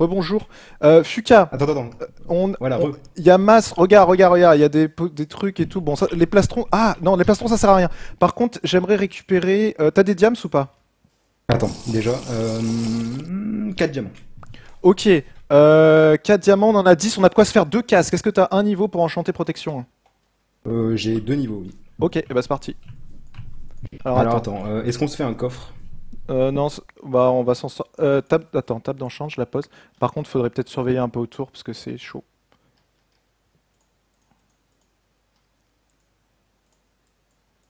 Rebonjour. Euh, Fuka, Attends, attends, attends. on, Voilà, on- re. il y a masse. Regarde, regarde, regarde. Il y a des, trucs et tout. Bon, ça, les plastrons. Ah, non, les plastrons, ça sert à rien. Par contre, j'aimerais récupérer. euh, T'as des diams ou pas? Attends, déjà. Euh... 4 diamants. Ok. Euh, 4 diamants, on en a 10. On a de quoi se faire deux casques. Est-ce que t'as un niveau pour enchanter protection Euh, J'ai deux niveaux, oui. Ok, et bah c'est parti. Alors, Alors attends. attends, euh, est-ce qu'on se fait un coffre? Euh, non, bah on va s'en sortir. Euh. Attends, table d'enchant, je la pose. Par contre, faudrait peut-être surveiller un peu autour parce que c'est chaud.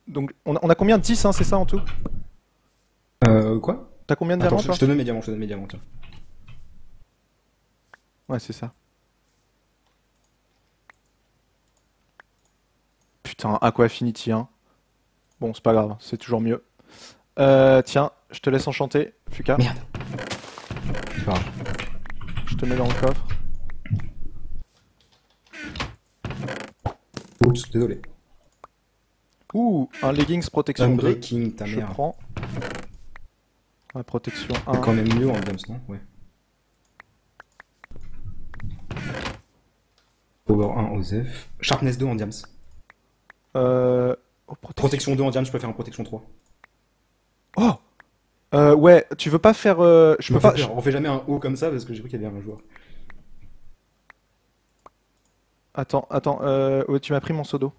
Donc, on a, on a combien 10, hein, c'est ça en tout? Euh, quoi? T'as combien de Attends, diamants je, je te donne mes diamants, je te donne mes diamants, tiens. Ouais, c'est ça. Putain, Aqua Affinity, hein. Bon, c'est pas grave, c'est toujours mieux. Euh, tiens, je te laisse enchanter, Fuka. Merde. C'est pas grave. Je te mets dans le coffre. Oups, désolé. Ouh, un leggings protection 2. Unbreaking, ta Je mère. prends. La protection C'est 1. quand même mieux en diams, non? Ouais. Power 1 Osef. Sharpness 2 en diams. Euh... oh, protection. Protection 2 en diams, je préfère en protection 3. Oh euh, Ouais, tu veux pas faire... euh, Je peux pas... peur. On fait jamais un haut comme ça parce que j'ai cru qu'il y avait un joueur. Attends, attends. Euh... Ouais, tu m'as pris mon seau d'eau.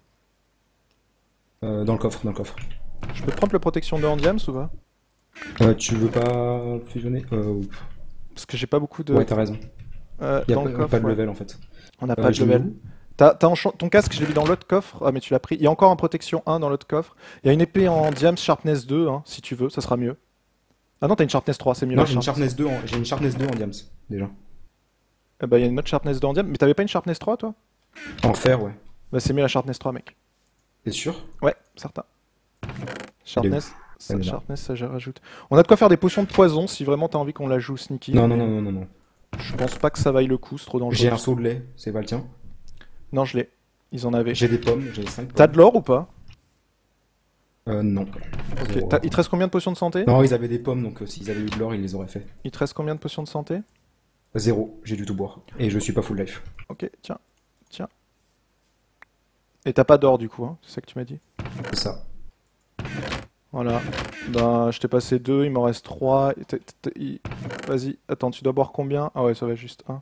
Euh, dans le coffre, dans le coffre. Je peux prendre le protection 2 en diams ou pas? Euh, tu veux pas fusionner? Parce que j'ai pas beaucoup de... Ouais, t'as raison. Euh, y a dans pas, le coffre, pas de ouais. level en fait. On n'a pas de level. enchant- Ton casque, je l'ai mis dans l'autre coffre. Ah, mais tu l'as pris. Il y a encore un protection 1 dans l'autre coffre. Il y a une épée en diams sharpness 2, hein, si tu veux, ça sera mieux. Ah non, t'as une sharpness 3, c'est mieux. Non, j'ai une sharpness. sharpness 2 en, j'ai une sharpness 2 en diams déjà. Eh bah, il y a une autre sharpness 2 en diams. Mais t'avais pas une sharpness 3, toi? En fer, ouais. Bah, c'est mieux la sharpness 3, mec. T'es sûr? Ouais, certain. Sharpness, ça, sharpness, ça je rajoute. On a de quoi faire des potions de poison si vraiment t'as envie qu'on la joue sneaky. Non, non, non, non, non, non. Je pense pas que ça vaille le coup, c'est trop dangereux. J'ai un seau de lait, c'est pas le tien? Non, je l'ai. Ils en avaient. J'ai des pommes, j'ai 5 T'as de l'or ou pas? Euh, non. Ok. Zéro. T'as- Il te reste combien de potions de santé? Non, ils avaient des pommes, donc euh, s'ils avaient eu de l'or, ils les auraient fait. Il te reste combien de potions de santé? Zéro, j'ai dû tout boire. Et je suis pas full life. Ok, tiens, tiens. Et t'as pas d'or du coup, hein? C'est ça que tu m'as dit? C'est ça. Voilà. Ben, je t'ai passé deux, il m'en reste trois. Il- Vas-y, attends, tu dois boire combien? Ah ouais, ça va juste un.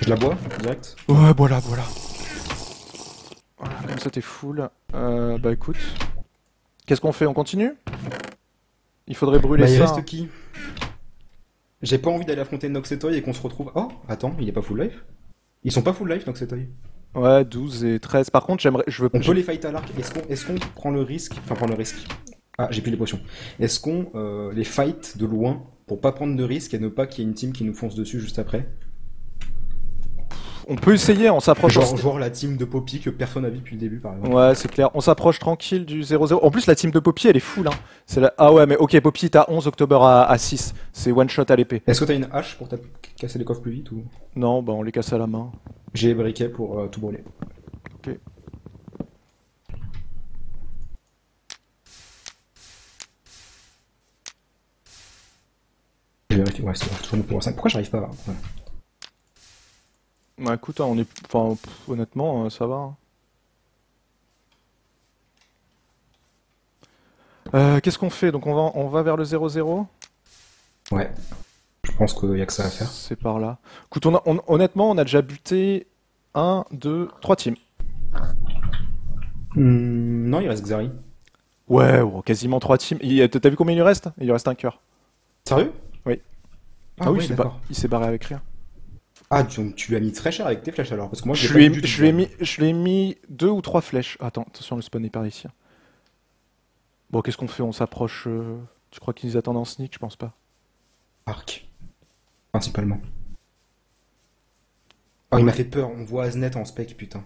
Je la bois direct? Ouais, voilà, voilà. Voilà, comme ça t'es full. Euh, bah écoute. Qu'est-ce qu'on fait On continue? Il faudrait brûler Bah, il reste hein. qui? J'ai pas envie d'aller affronter Noxetoy et qu'on se retrouve. Oh, attends, il est pas full life? Ils sont pas full life, Noxetoy. Ouais, 12 et 13. Par contre, j'aimerais. Je veux On peut les fight à l'arc. Est-ce qu'on est qu'on prend le risque Enfin, prend le risque? Ah, j'ai plus les potions. Est-ce qu'on euh, les fight de loin pour pas prendre de risque et ne pas qu'il y ait une team qui nous fonce dessus juste après? On peut essayer, on s'approche. Genre, genre la team de Poppy que personne n'a vu depuis le début, par exemple. Ouais, c'est clair. On s'approche tranquille du 0-0. En plus, la team de Poppy, elle est full. Hein. C'est la... Ah ouais, mais ok, Poppy, t'as 11 octobre à, à 6. C'est one shot à l'épée. Est-ce que t'as une hache pour casser les coffres plus vite ou? Non, bah on les casse à la main. J'ai les briquets pour euh, tout brûler. Ok. Ouais, c'est bon, toujours mon pouvoir 5. Pourquoi j'arrive pas à... ouais. Bah écoute, hein, on est. Enfin, pff, honnêtement, euh, ça va. hein. Euh, Qu'est-ce qu'on fait? Donc on va, on va vers le 0-0 Ouais. Je pense qu'il y a que ça à faire. C'est par là. Écoute, on a- on- honnêtement, on a déjà buté 1, 2, 3 teams. Hmm, non, il reste Xari. Ouais, oh, quasiment 3 teams. Il- T'as vu combien il lui reste? Il lui reste un cœur. Sérieux? Oui. Ah, Ah, oui, ouais, il s'est barré avec rien. Ah, donc tu lui as mis très cher avec tes flèches alors Parce que moi, Je lui, pas ai, je lui mis, je lui ai mis deux ou trois flèches. Attends, attention, le spawn est par ici. Bon, qu'est-ce qu'on fait? On s'approche. euh, Tu crois qu'ils attendent en sneak? Je pense pas. Arc. Principalement. Oh, il m'a fait peur. On voit Aznet en spec, putain.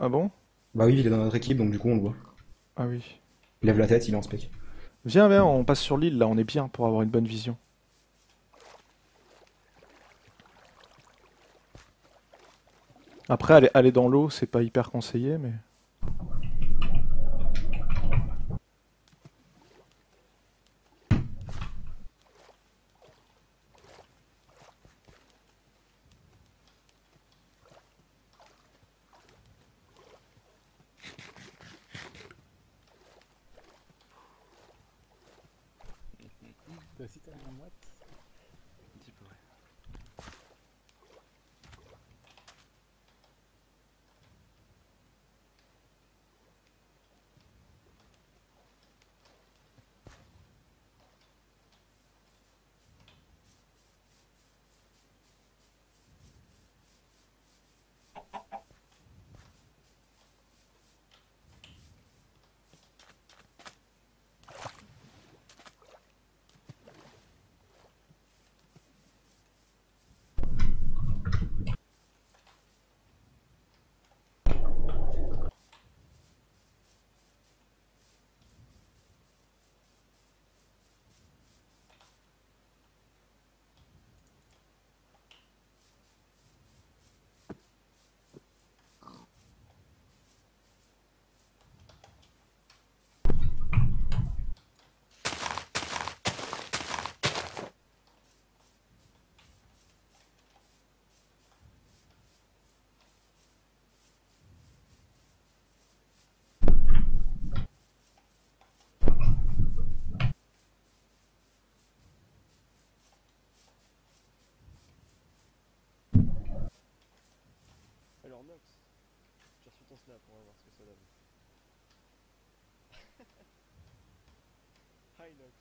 Ah bon? Bah oui, il est dans notre équipe, donc du coup, on le voit. Ah oui. Il lève la tête, il est en spec. Viens, viens, on passe sur l'île là, on est bien pour avoir une bonne vision. Après, aller, aller dans l'eau, c'est pas hyper conseillé, mais. Alors Nox, j'ai reçu ton snap, on va voir ce que ça donne. Hi Nox.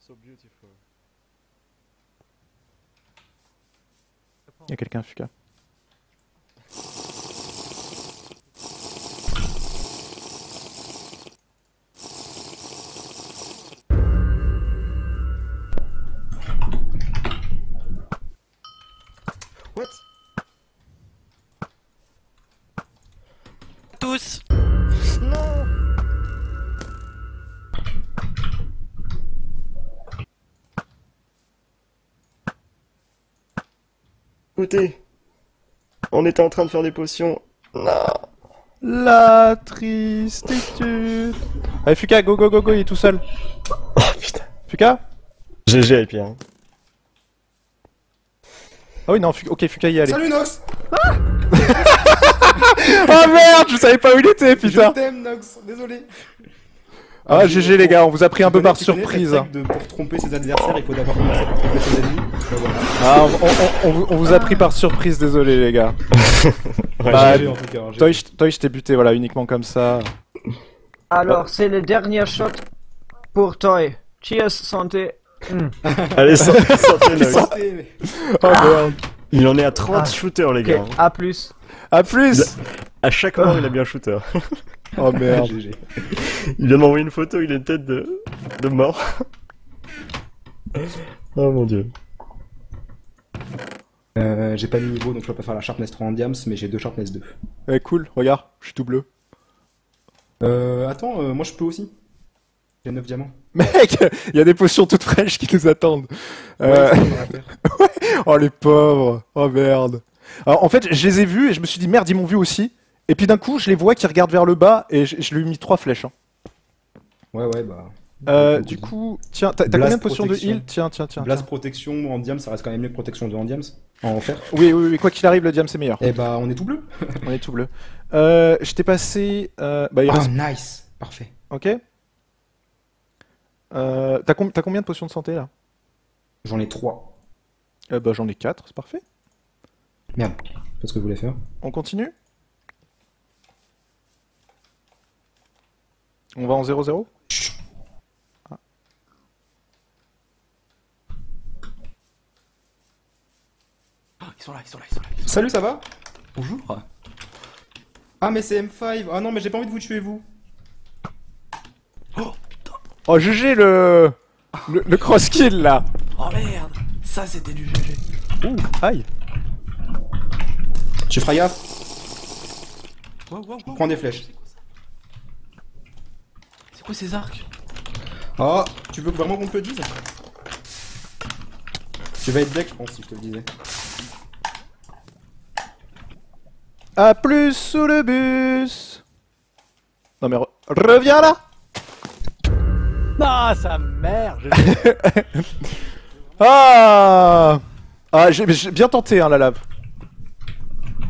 So beautiful. Il y a quelqu'un, Fuka? On était en train de faire des potions. Non. La tristitude. Allez, Fuka, go, go, go, go, il est tout seul. Oh putain. Fuka GG avec Pierre. Ah oui, non, Fuka, ok, Fuka y est allé. Salut Nox Oh merde, je savais pas où il était, Je putain. t'aime Nox, désolé. Ah, GG les gars, on vous a pris un peu par surprise. de- pour tromper ses adversaires, il faut d'abord commencer par tromper ses ennemis. Ben voilà. Ah, on, on- on vous- on vous a pris par surprise, désolé les gars. Ouais, Bah, GG en tout cas. hein, je toi, je t'ai buté, voilà, uniquement comme ça. Alors, c'est le dernier shot pour Toy. Cheers, santé. Allez, Nox. Santé, mais- Oh merde. Il en est à 30 Ah. shooters, les Ok, gars. à plus. À plus À chaque mort, il a bien un shooter. Oh merde. GG. Il vient de m'envoyer une photo, il a une tête de, de mort. Oh mon dieu. Euh, j'ai pas mis niveau donc je peux pas faire la Sharpness 3 en diams, mais j'ai deux Sharpness 2. Ouais, cool, regarde, je suis tout bleu. Euh, attends, euh, moi je peux aussi. J'ai 9 diamants. Mec, il y a des potions toutes fraîches qui nous attendent. Ouais, Euh, oh les pauvres. Oh merde. Alors, en fait, je les ai vus et je me suis dit merde, ils m'ont vu aussi. Et puis d'un coup, je les vois qui regardent vers le bas et je, je lui ai mis trois flèches. hein. Ouais, ouais, bah. Euh, du coup, tiens, t'as combien de potions de heal? Tiens, tiens, tiens. Blast tiens. protection en diams, ça reste quand même mieux que protection 2 en diams. En fer. Oui, oui, oui, quoi qu'il arrive, le diam c'est meilleur. Et bah, on est tout bleu. On est tout bleu. Euh, je t'ai passé. Euh, bah, il Ah, reste- nice. Parfait. Ok. Euh, T'as com- t'as combien de potions de santé là? J'en ai 3. euh, Bah, j'en ai 4, c'est parfait. Merde. C'est ce que je voulais faire? On continue? On va en 0-0 Ah. Oh, Ils sont là, ils sont là, ils sont là. ils sont là. Salut, ça va? Bonjour. Ah, mais c'est M5. Ah non, mais j'ai pas envie de vous tuer, vous. Oh. Oh, GG le... le, le cross kill là Oh merde. Ça c'était du GG. Ouh, aïe Je ferai gaffe. Wow, wow, wow. Prends des flèches. C'est quoi ces arcs? Ah, tu veux vraiment qu'on te le dise? Tu vas être deck, je pense, si je te le disais. A plus sous le bus Non mais re- reviens là Ah, sa mère je- Ah Ah, j'ai bien tenté hein, la lave.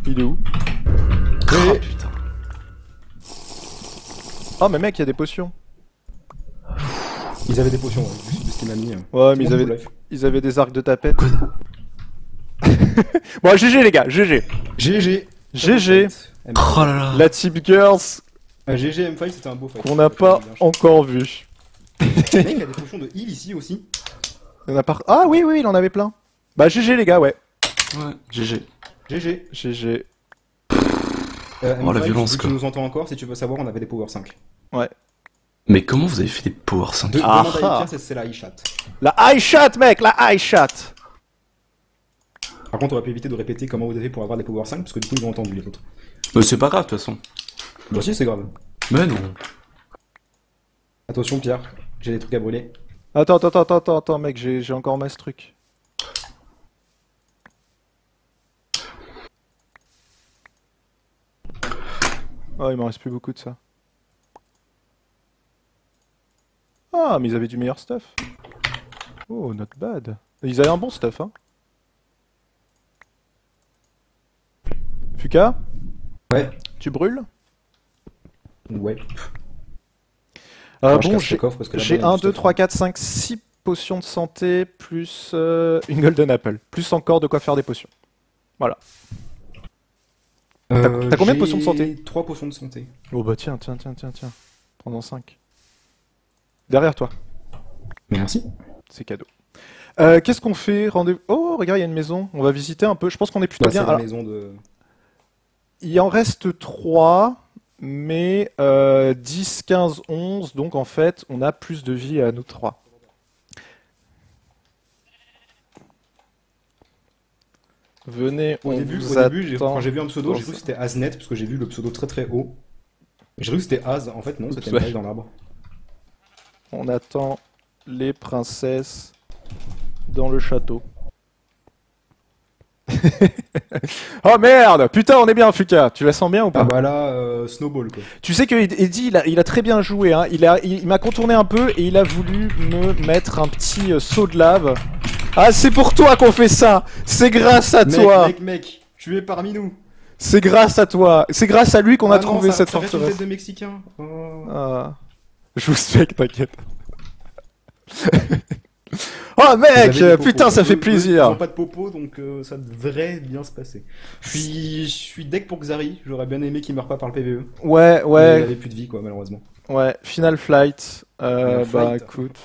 Il est où? Oh putain. Oh, mais mec, il y a des potions. Ils avaient des potions, de ce qu'il m'a mis. hein. Ouais, mais ils avaient, ils avaient des arcs de tapette. bon, GG les gars, GG. GG GG. M5. Oh là là. La Team Girls Euh, GG M5, c'était un beau fight. qu'on n'a pas encore vu. Le mec a des potions de heal ici aussi. Il en a pas... Ah oui, oui, il en avait plein. Bah GG les gars, ouais. Ouais, GG. GG. GG. Euh, Oh, la M5, violence, quoi. tu nous entends encore, si tu veux savoir, on avait des power 5. Mais comment vous avez fait des power 5 De, Ah ah. C'est- la e-chat. La high shot, mec, la high shot. Par contre, on aurait pu éviter de répéter comment vous avez fait pour avoir des power 5, parce que du coup, ils ont entendu les autres. Mais c'est pas grave de toute façon. Moi aussi, c'est grave. Mais non. Attention, Pierre, j'ai des trucs à brûler. Attends, attends, attends, attends, attends, mec, j'ai encore masse truc. Oh, il m'en reste plus beaucoup de ça. Ah, mais ils avaient du meilleur stuff. Oh, not bad. Ils avaient un bon stuff, hein. Fuka, Ouais. tu brûles? Ouais. Il y a 1, juste 2, ça. 3, 4, 5, 6 potions de santé, plus euh, une golden apple. Plus encore de quoi faire des potions. Euh, t'as combien de j'ai potions de santé 3 potions de santé. Oh bah tiens, tiens, tiens, tiens, tiens. Prends-en 5. Derrière toi, Merci. c'est cadeau. Euh, Qu'est-ce qu'on fait? Rendez Oh, regarde, il y a une maison. On va visiter un peu. Je pense qu'on est plutôt Bah, bien. la Alors, maison de. il en reste 3, mais euh, 10, 15, 11. Donc en fait, on a plus de vie à nous 3. Venez, Au on début, vous au début quand j'ai vu un pseudo, j'ai cru que c'était Aznet parce que j'ai vu le pseudo très très haut. J'ai cru que c'était Az, en fait non, c'était une Ouais. dans l'arbre. On attend les princesses dans le château. Oh merde Putain, on est bien, Fuka. Tu la sens bien ou pas? Ah bah là, euh, Snowball quoi. Tu sais que Eddie, il a, il a très bien joué. Hein. Il a- il, il m'a contourné un peu et il a voulu me mettre un petit euh, saut de lave. Ah, c'est pour toi qu'on fait ça C'est grâce à Mec, toi mec, mec, tu es parmi nous. C'est grâce à toi C'est grâce à lui qu'on a Ah non, trouvé ça- cette ça une forteresse. tête de Mexicain. Oh. Ah. Je vous spec, t'inquiète. oh mec popos. Putain, ça fait eux, Ils plaisir ont pas de popo, donc euh, ça devrait bien se passer. Je suis, je suis deck pour Xari. J'aurais bien aimé qu'il meurt pas par le PVE. Ouais, Mais il ouais, avait plus de vie, quoi, malheureusement. ouais. Final Flight. Euh, Final bah Flight. écoute.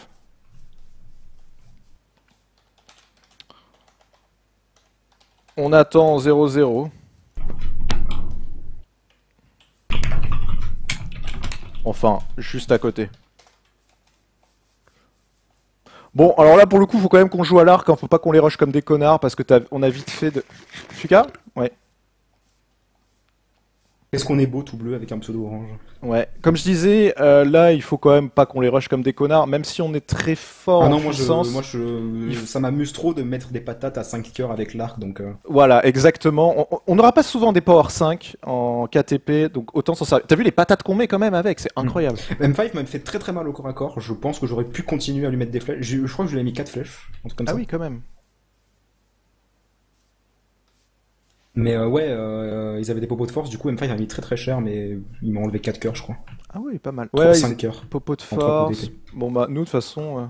On attend 0-0. Enfin, juste à côté. Bon, alors là pour le coup, faut quand même qu'on joue à l'arc, hein. faut pas qu'on les rush comme des connards parce que on a vite fait de. Fuka? Ouais. Est-ce qu'on est beau tout bleu avec un pseudo orange? Ouais, comme je disais, euh, là il faut quand même pas qu'on les rush comme des connards, même si on est très fort Ah en non, moi, je, puissance. moi je, Il faut- ça m'amuse trop de mettre des patates à 5 cœurs avec l'arc, donc... euh, Voilà, exactement. On- n'aura pas souvent des power 5 en KTP, donc autant s'en servir. T'as vu les patates qu'on met quand même avec, c'est incroyable. M5 m'a fait très très mal au corps à corps, je pense que j'aurais pu continuer à lui mettre des flèches. Je, je crois que je lui ai mis 4 flèches, un truc comme Ah ça. oui, quand même. Mais euh, ouais, euh, ils avaient des popos de force, du coup M5 a mis très très cher, mais ils m'ont enlevé 4 cœurs, je crois. Ah oui, pas mal. Ouais, Ouais, 5 ils- cœurs. popo de force. Bon bah nous de toute façon, euh,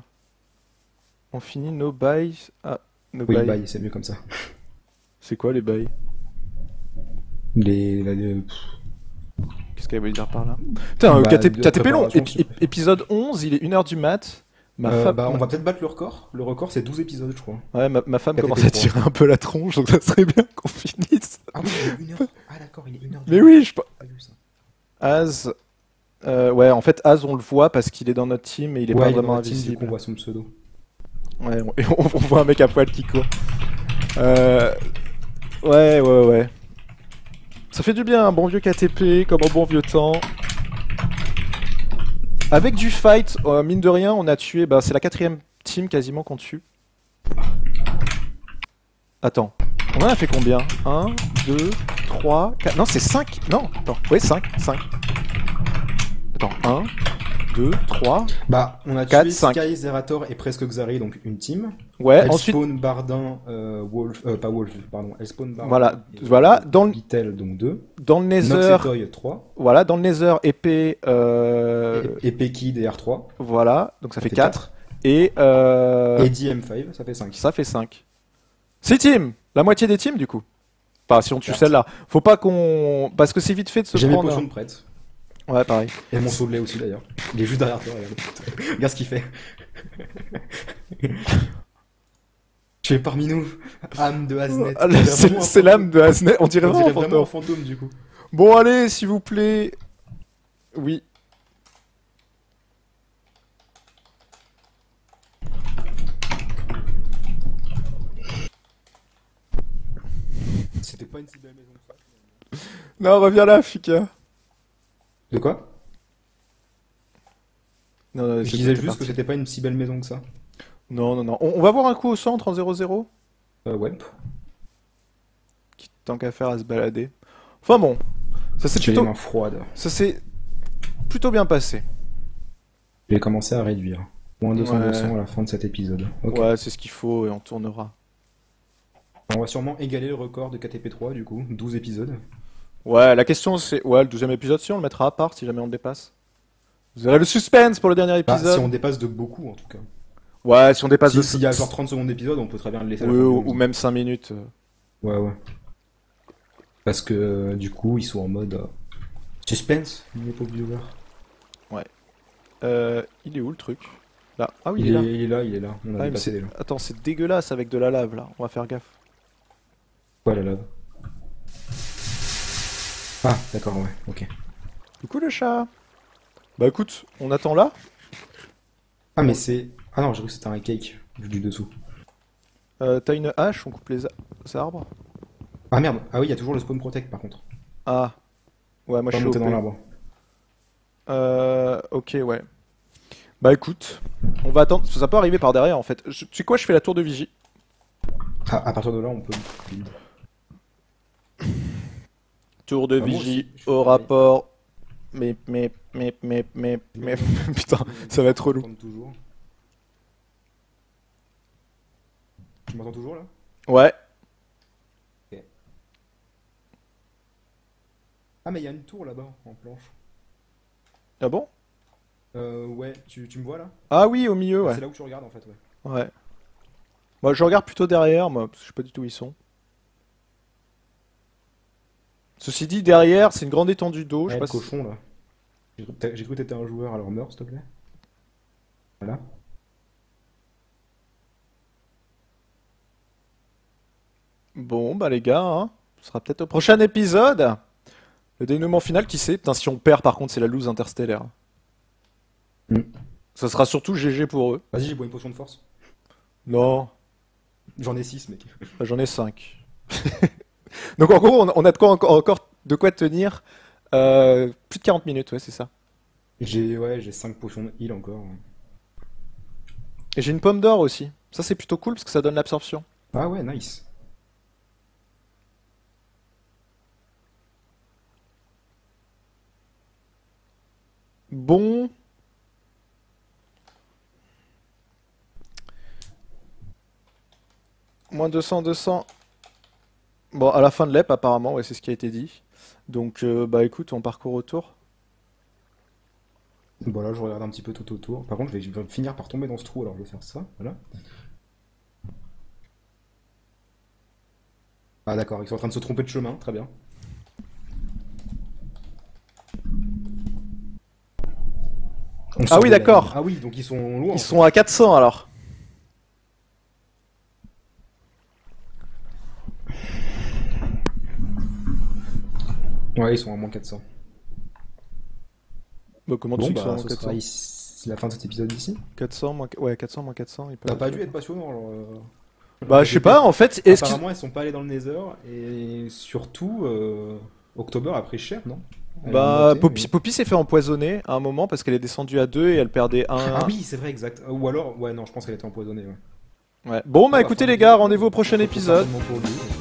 on finit nos bails. Ah, nos Oui, bails. c'est mieux comme ça. C'est quoi les bails? Les, les- Qu'est-ce qu'elle veut dire par là? Putain, euh, Bah, KTP, de KTP long. s'il te ép- épisode 11, il est 1h du mat. Ma Euh, femme, bah, on va peut-être battre le record. Le record, c'est 12 épisodes, je crois. ouais, ma, ma femme commence à tirer un peu la tronche, donc ça serait bien qu'on finisse. Ah oui, il est 1 heure. Ah d'accord, il est 1 heure. Mais oui, je... Az. euh, ouais, en fait, Az, on le voit parce qu'il est dans notre team et il est Ouais, pas il est dans vraiment la team, du coup, invisible. on voit son pseudo. Ouais, on, et on, on voit un mec à poil qui court. Euh, ouais, ouais, ouais. Ça fait du bien, un bon vieux KTP, comme un bon vieux temps. Avec du fight, euh, mine de rien, on a tué. Bah, c'est la quatrième team quasiment qu'on tue. Attends, on en a fait combien? 1, 2, 3, 4. Non, c'est 5. Non, attends. Ouais, 5. 5. Attends, 1, 2, 3. Bah, on a Quatre, tué cinq. Sky, Zerator et presque Xari, donc une team. Ouais, Elle ensuite, spawn Bardin, euh, Wolf, euh, pas Wolf, pardon. Elle spawn Bardin. Voilà, et voilà, dans le- Beetle, donc 2. dans le Nether, et Toy, 3. voilà, dans le Nether, épée, euh, Et Pekid et R3. voilà, donc ça fait fait 4. Et, euh, Et DM5, ça fait 5. ça fait 5. 6 teams La moitié des teams, du coup. Enfin, si on tue celle-là. Faut pas qu'on... Parce que c'est vite fait de se J'ai mes prendre... potions de prête. Ouais, pareil. Et mon saut de lait aussi d'ailleurs. Il est juste derrière toi, regarde. regarde ce qu'il fait. tu es parmi nous, âme de Haznet. Ah, c'est l'âme de Hasnet, on dirait On dirait un vraiment fantôme. un fantôme du coup. Bon, allez, s'il vous plaît. Oui. C'était pas une si belle maison que ça. Non, reviens là, Fika. De quoi? Non, non, Je disais juste parti. que c'était pas une si belle maison que ça. Non, non, non. On, on va voir un coup au centre en 0-0 Euh, ouais. Qui tant qu'à faire à se balader. Enfin bon, ça J'ai les plutôt, froides. ça s'est plutôt bien passé. Je vais commencer à réduire. Moins 200% Ouais. à la fin de cet épisode. Ouais, c'est ce qu'il faut et on tournera. On va sûrement égaler le record de KTP3 du coup, 12 épisodes. Ouais, la question c'est. Ouais, le deuxième épisode, si on le mettra à part si jamais on le dépasse. Vous aurez le suspense pour le dernier Ah, épisode. si on dépasse de beaucoup en tout cas. Ouais, si on dépasse Si- de. S'il y a genre 30 secondes d'épisode, on peut très bien le laisser la Oui, ou, ou même 5 minutes. euh. Ouais, ouais. Parce que euh, du coup, ils sont en mode euh, suspense, les pauvres viewers. Euh, il est où le truc? Là. Ah oui, il, il est là. est, il est là, il est là. On a Ah, dépassé déjà. Attends, c'est dégueulasse avec de la lave là. On va faire gaffe. Ouais, la lave? Ah, d'accord, ouais, ok. Coucou le chat. Bah écoute, on attend là. Ah, mais c'est. Ah non, j'ai cru que c'était un cake, vu du dessous. Euh, T'as une hache, on coupe les, arbres. Ah merde, ah oui, il y a toujours le spawn protect par contre. Ah. Ouais, moi je suis dans l'arbre. Euh, ok, ouais. Bah écoute, on va attendre. Ça peut arriver par derrière en fait. Je- tu sais quoi, je fais la tour de vigie. Ah, à partir de là, on peut. Tour de moi vigie au rapport. Mais, mais, mais, mais, mais, mais. Putain, ça va être relou. Tu m'entends toujours là? Ouais. Ah, mais il y a une tour là-bas, en planche. Ah bon? Euh, ouais, tu, tu me vois là? Ah oui, au milieu, ouais. C'est là où tu regardes en fait, ouais. Ouais. Moi, je regarde plutôt derrière, moi, parce que je sais pas du tout où ils sont. Ceci dit, derrière, c'est une grande étendue d'eau. je Ouais, le pas si- cochon là. J'ai cru t'as- j'ai cru que t'étais un joueur, alors meurs s'il te plaît. Voilà. Bon, bah les gars, hein, ce sera peut-être au prochain épisode. Le dénouement final, qui sait Putain, si on perd, par contre, c'est la loose interstellaire. Mm. Ça sera surtout GG pour eux. Vas-y, j'ai bois une potion de force. Non, J'en ai 6, mec. bah, j'en ai 5. Donc en gros, on on a de quoi encore, encore de quoi tenir euh, plus de 40 minutes, ouais, c'est ça. J'ai ouais, j'ai 5 potions de heal encore. Et j'ai une pomme d'or aussi. Ça, c'est plutôt cool parce que ça donne l'absorption. Ah ouais, nice. Bon. Moins 200, 200. Bon, à la fin de l'EP, apparemment, ouais, c'est ce qui a été dit. Donc, euh, bah écoute, on parcourt autour. Bon là, je regarde un petit peu tout autour. Par contre, je vais, je vais finir par tomber dans ce trou, alors je vais faire ça. Voilà. Ah d'accord, ils sont en train de se tromper de chemin, très bien. On Ah oui, d'accord. Ah oui, donc ils sont loin. Ils sont à 400 alors. Ouais, ils sont à moins 400. Bah, comment Bon, tu sais qu'ils sont bah, à ce 400 sera ici- la fin de cet épisode ici. 400, moins... Ouais, 400, moins 400. ils peuvent Ça n'a pas être- dû être passionnant. alors, euh, Bah, je sais pas, en fait, est-ce qu'ils... Apparemment, elles sont pas allées dans le Nether et surtout, euh, October a pris cher, non? Elle Bah, monté, Poppy, mais- Poppy s'est fait empoisonner à un moment parce qu'elle est descendue à 2 et elle perdait 1. Ah oui, c'est vrai, exact. Ou alors, ouais, non, je pense qu'elle était empoisonnée. Ouais. Ouais. Bon, bah Ah, écoutez enfin, les gars, rendez-vous au prochain épisode. Certainement pour lui.